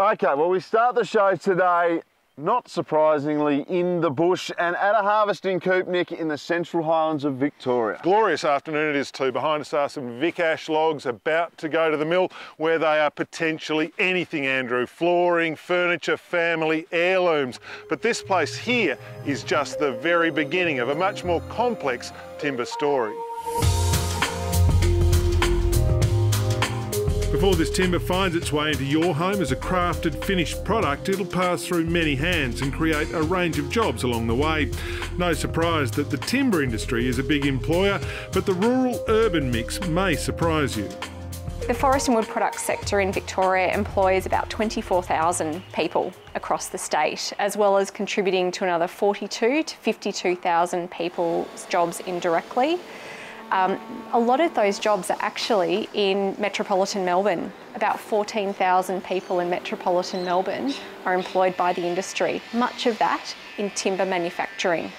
Okay, well, we start the show today, not surprisingly, in the bush and at a harvesting coupe, Nick, in the Central Highlands of Victoria. Glorious afternoon it is too. Behind us are some Vic Ash logs about to go to the mill where they are potentially anything, Andrew. Flooring, furniture, family, heirlooms. But this place here is just the very beginning of a much more complex timber story. Before this timber finds its way into your home as a crafted, finished product, it'll pass through many hands and create a range of jobs along the way. No surprise that the timber industry is a big employer, but the rural urban mix may surprise you. The forest and wood products sector in Victoria employs about 24,000 people across the state, as well as contributing to another 42 to 52,000 people's jobs indirectly. Um, a lot of those jobs are actually in metropolitan Melbourne. About 14,000 people in metropolitan Melbourne are employed by the industry, much of that in timber manufacturing.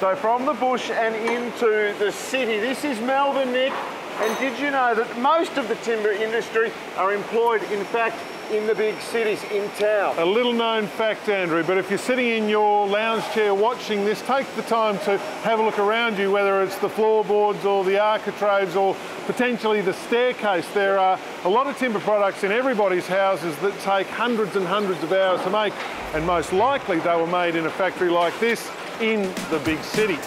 So from the bush and into the city, this is Melbourne, Nick. And did you know that most of the timber industry are employed, in fact, in the big cities in town. A little known fact, Andrew, but if you're sitting in your lounge chair watching this, take the time to have a look around you, whether it's the floorboards or the architraves or potentially the staircase. There are a lot of timber products in everybody's houses that take hundreds and hundreds of hours to make, and most likely they were made in a factory like this in the big city.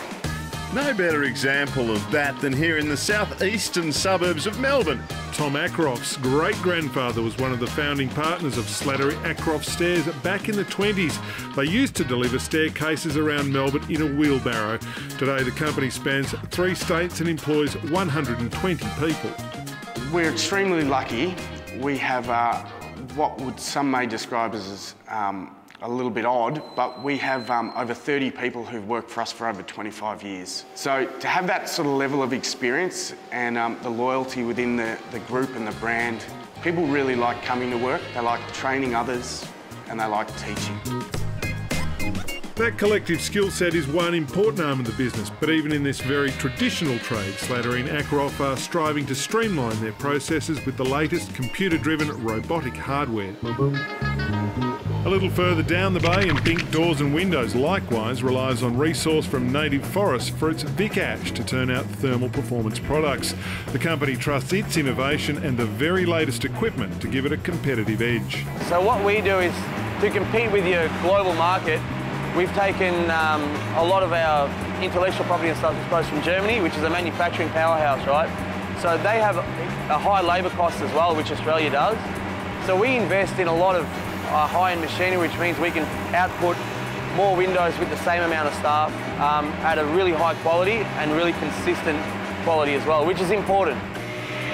No better example of that than here in the southeastern suburbs of Melbourne. Tom Acquroff's great grandfather was one of the founding partners of Slattery Ackroft Stairs back in the 20s. They used to deliver staircases around Melbourne in a wheelbarrow. Today, the company spans three states and employs 120 people. We're extremely lucky. We have uh, what would some may describe as um, a little bit odd, but we have um, over 30 people who've worked for us for over 25 years. So to have that sort of level of experience and um, the loyalty within the, the group and the brand, people really like coming to work, they like training others, and they like teaching. That collective skill set is one important arm of the business, but even in this very traditional trade, Slattery and Acquroff are striving to streamline their processes with the latest computer-driven robotic hardware. A little further down the bay, and Bink Doors and Windows likewise relies on resource from native forests for its Vic Ash to turn out thermal performance products. The company trusts its innovation and the very latest equipment to give it a competitive edge. So what we do is to compete with your global market, we've taken um, a lot of our intellectual property and stuff suppose from Germany, which is a manufacturing powerhouse, right? So they have a high labour cost as well, which Australia does. So we invest in a lot of uh, high-end machinery, which means we can output more windows with the same amount of staff um, at a really high quality and really consistent quality as well, which is important.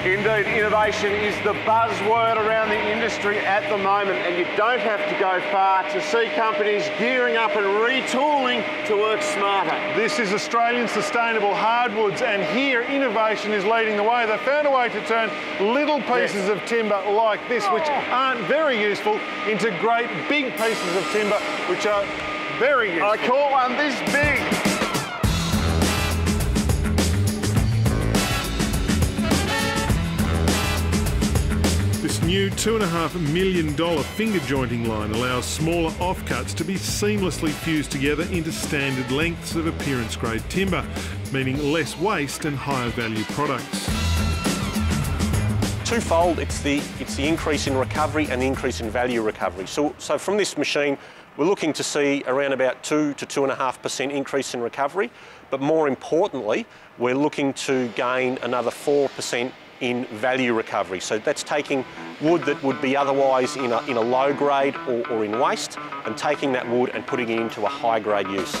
Indeed, innovation is the buzzword around the industry at the moment, and you don't have to go far to see companies gearing up and retooling to work smarter. This is Australian sustainable hardwoods, and here innovation is leading the way. They found a way to turn little pieces yes. of timber like this, which oh. aren't very useful, into great big pieces of timber, which are very useful. I caught one this big. New $2.5 million finger jointing line allows smaller offcuts to be seamlessly fused together into standard lengths of appearance grade timber, meaning less waste and higher value products. Twofold, it's the, it's the increase in recovery and the increase in value recovery. So, so from this machine, we're looking to see around about 2 to 2.5% increase in recovery, but more importantly, we're looking to gain another 4% in value recovery. So that's taking wood that would be otherwise in a, in a low grade or, or in waste and taking that wood and putting it into a high grade use.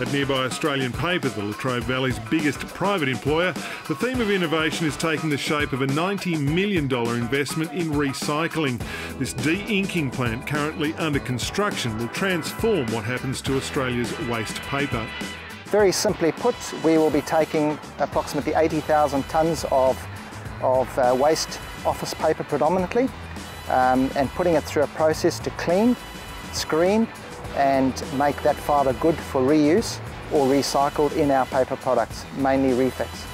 At nearby Australian Paper, the Latrobe Valley's biggest private employer, the theme of innovation is taking the shape of a $90 million investment in recycling. This de-inking plant currently under construction will transform what happens to Australia's waste paper. Very simply put, we will be taking approximately 80,000 tonnes of of uh, waste office paper predominantly um, and putting it through a process to clean, screen and make that fibre good for reuse or recycled in our paper products, mainly Reflex.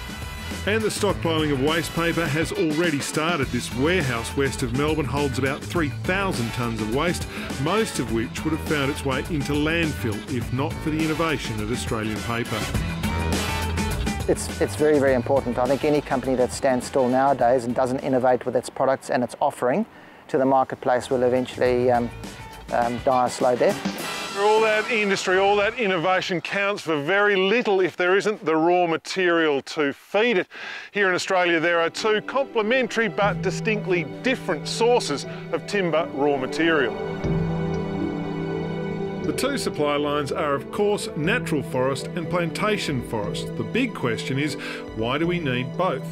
And the stockpiling of waste paper has already started. This warehouse west of Melbourne holds about 3,000 tonnes of waste, most of which would have found its way into landfill if not for the innovation at Australian Paper. It's, it's very, very important. I think any company that stands still nowadays and doesn't innovate with its products and its offering to the marketplace will eventually um, um, die a slow death. All that industry, all that innovation counts for very little if there isn't the raw material to feed it. Here in Australia there are two complementary but distinctly different sources of timber raw material. The two supply lines are, of course, natural forest and plantation forest. The big question is why do we need both?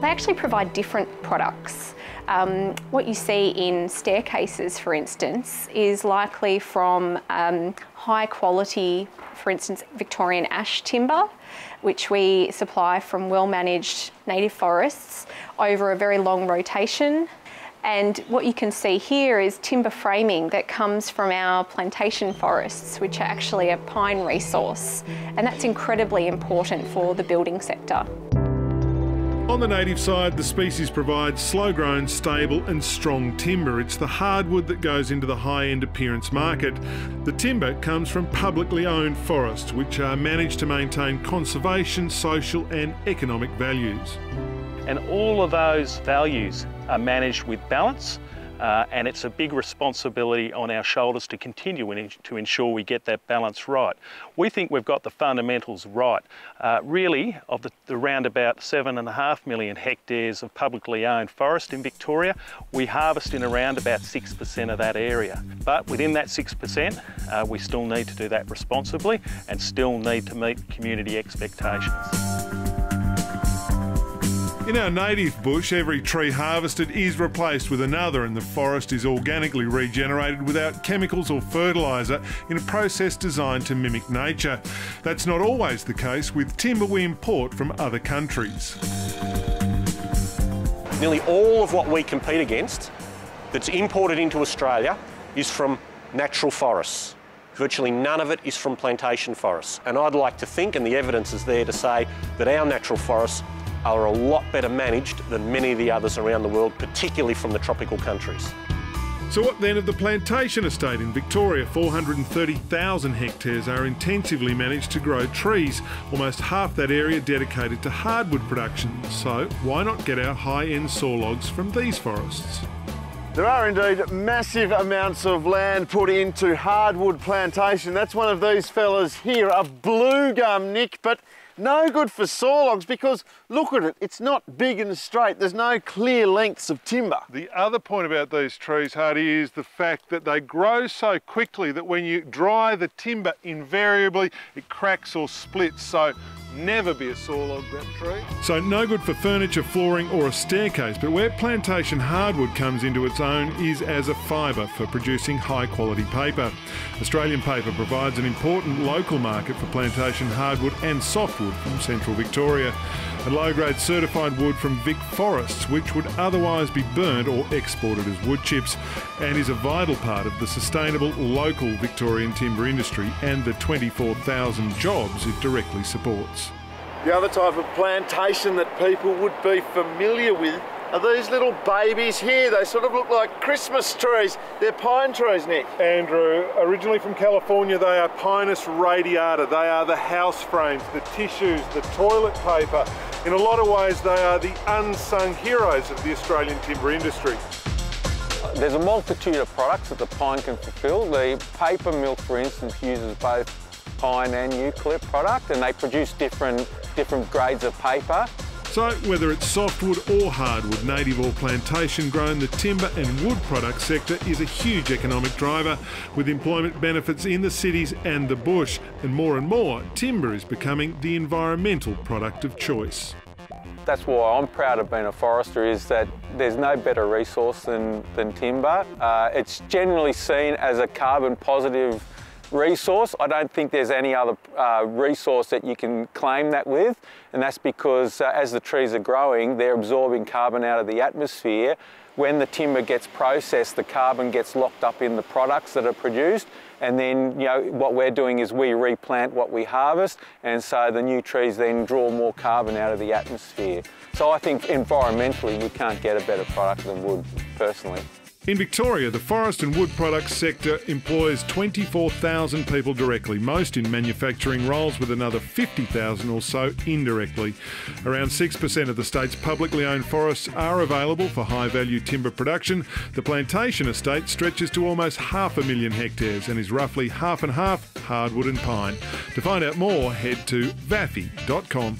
They actually provide different products. Um, what you see in staircases, for instance, is likely from um, high quality, for instance, Victorian ash timber, which we supply from well managed native forests over a very long rotation. And what you can see here is timber framing that comes from our plantation forests, which are actually a pine resource. And that's incredibly important for the building sector. On the native side, the species provides slow grown, stable, and strong timber. It's the hardwood that goes into the high end appearance market. The timber comes from publicly owned forests, which are managed to maintain conservation, social, and economic values. And all of those values are managed with balance uh, and it's a big responsibility on our shoulders to continue in, to ensure we get that balance right. We think we've got the fundamentals right. Uh, really, of the, the round about seven and a half million hectares of publicly owned forest in Victoria, we harvest in around about 6% of that area. But within that 6%, uh, we still need to do that responsibly and still need to meet community expectations. In our native bush, every tree harvested is replaced with another, and the forest is organically regenerated without chemicals or fertiliser in a process designed to mimic nature. That's not always the case with timber we import from other countries. Nearly all of what we compete against that's imported into Australia is from natural forests. Virtually none of it is from plantation forests. And I'd like to think, and the evidence is there to say, that our natural forests are a lot better managed than many of the others around the world, particularly from the tropical countries. So what then of the plantation estate in Victoria? 430,000 hectares are intensively managed to grow trees, almost half that area dedicated to hardwood production. So why not get our high-end saw logs from these forests? There are indeed massive amounts of land put into hardwood plantation. That's one of these fellas here, a blue gum, Nick, but no good for saw logs because look at it, it's not big and straight. There's no clear lengths of timber. The other point about these trees, Hardy, is the fact that they grow so quickly that when you dry the timber, invariably it cracks or splits. So never be a saw log, that tree. So no good for furniture, flooring or a staircase, but where plantation hardwood comes into its own is as a fibre for producing high quality paper. Australian Paper provides an important local market for plantation hardwood and softwood from central Victoria and low-grade certified wood from Vic Forests, which would otherwise be burnt or exported as wood chips, and is a vital part of the sustainable local Victorian timber industry and the 24,000 jobs it directly supports. The other type of plantation that people would be familiar with are these little babies here. They sort of look like Christmas trees. They're pine trees, Nick. Andrew, originally from California, they are Pinus radiata. They are the house frames, the tissues, the toilet paper. In a lot of ways, they are the unsung heroes of the Australian timber industry. There's a multitude of products that the pine can fulfil. The paper mill, for instance, uses both pine and eucalypt product, and they produce different, different grades of paper. So, whether it's softwood or hardwood, native or plantation grown, the timber and wood product sector is a huge economic driver with employment benefits in the cities and the bush. And more and more, timber is becoming the environmental product of choice. That's why I'm proud of being a forester is that there's no better resource than, than timber. Uh, it's generally seen as a carbon positive resource. I don't think there's any other uh, resource that you can claim that with, and that's because uh, as the trees are growing, they're absorbing carbon out of the atmosphere, when the timber gets processed, the carbon gets locked up in the products that are produced. And then, you know, what we're doing is we replant what we harvest, and so the new trees then draw more carbon out of the atmosphere. So I think environmentally, we can't get a better product than wood, personally. In Victoria, the forest and wood products sector employs 24,000 people directly, most in manufacturing roles, with another 50,000 or so indirectly. Around 6% of the state's publicly owned forests are available for high value timber production. The plantation estate stretches to almost half a million hectares and is roughly half and half hardwood and pine. To find out more, head to vafi.com.au.